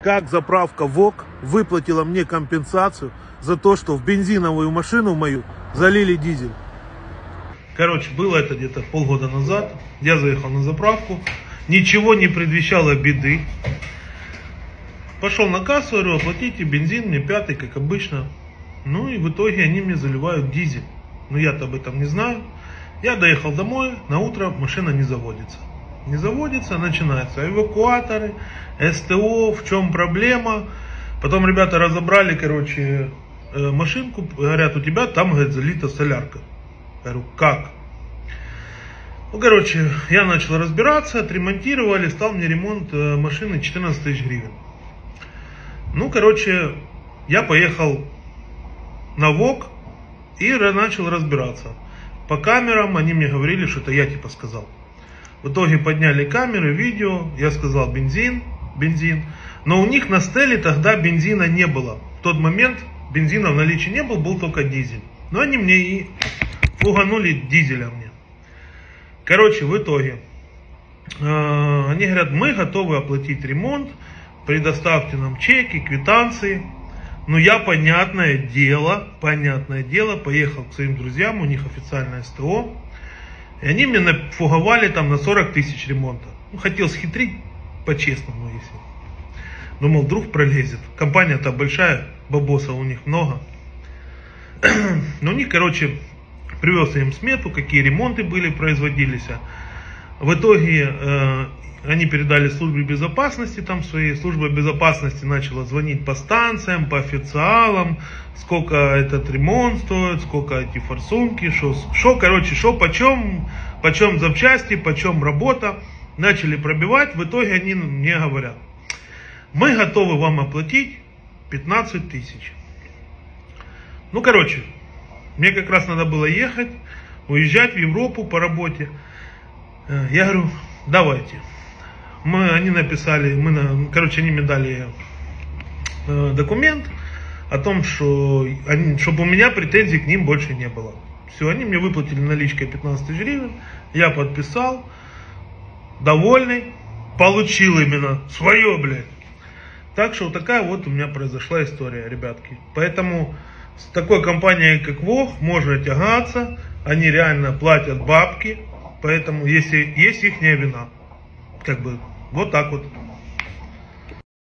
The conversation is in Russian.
Как заправка ВОК выплатила мне компенсацию за то, что в бензиновую машину мою залили дизель. Короче, было это где-то полгода назад. Я заехал на заправку. Ничего не предвещало беды. Пошел на кассу, говорю, оплатите бензин, мне пятый, как обычно. Ну и в итоге они мне заливают дизель. Но я-то об этом не знаю. Я доехал домой, на утро машина не заводится. Не заводится, начинаются эвакуаторы, СТО, в чем проблема. Потом ребята разобрали, короче, э, машинку, говорят, у тебя там, говорит, залита солярка. Я говорю, как? Ну, короче, я начал разбираться, отремонтировали, стал мне ремонт э, машины 14 тысяч гривен. Ну, короче, я поехал на ВОК и начал разбираться. По камерам они мне говорили, что это я типа сказал. В итоге подняли камеры, видео, я сказал бензин, бензин. Но у них на стеле тогда бензина не было. В тот момент бензина в наличии не было, был только дизель. Но они мне и фуганули дизеля мне. Короче, в итоге, э, они говорят, мы готовы оплатить ремонт, предоставьте нам чеки, квитанции. Но я, понятное дело, понятное дело, поехал к своим друзьям, у них официальное СТО. И они мне нафуговали там на 40 тысяч ремонта. Ну, хотел схитрить по-честному, если. Думал, вдруг пролезет. Компания-то большая, бабоса у них много. Но у них, короче, привез им смету, какие ремонты были, производились. В итоге э, они передали службе безопасности, там своей служба безопасности начала звонить по станциям, по официалам, сколько этот ремонт стоит, сколько эти форсунки, что, короче, что почем, почем запчасти, почем работа. Начали пробивать, в итоге они мне говорят, мы готовы вам оплатить 15 тысяч. Ну, короче, мне как раз надо было ехать, уезжать в Европу по работе. Э, я говорю, давайте. Мы, они написали, мы, короче, они мне дали э, документ о том, что они, чтобы у меня претензий к ним больше не было. Все, они мне выплатили наличкой 15 тысяч гривен, я подписал, довольный, получил именно свое, блядь. Так что вот такая вот у меня произошла история, ребятки. Поэтому с такой компанией, как ВОХ, можно тягаться, они реально платят бабки, поэтому если есть их вина как бы вот так вот.